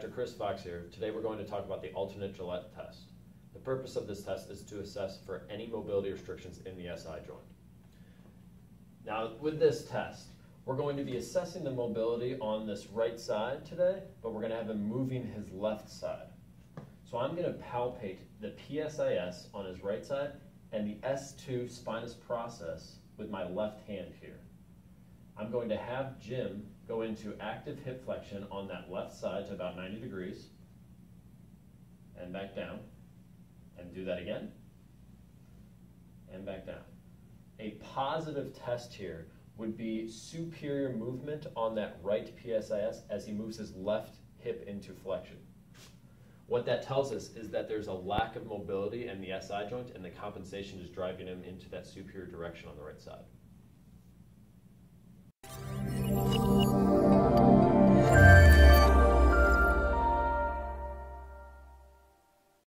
Chris Fox here. Today we're going to talk about the alternate Gillet test. The purpose of this test is to assess for any mobility restrictions in the SI joint. Now with this test, we're going to be assessing the mobility on this right side today, but we're going to have him moving his left side. So I'm going to palpate the PSIS on his right side and the S2 spinous process with my left hand here. Going to have Jim go into active hip flexion on that left side to about 90 degrees and back down and do that again and back down. A positive test here would be superior movement on that right PSIS as he moves his left hip into flexion. What that tells us is that there's a lack of mobility in the SI joint and the compensation is driving him into that superior direction on the right side.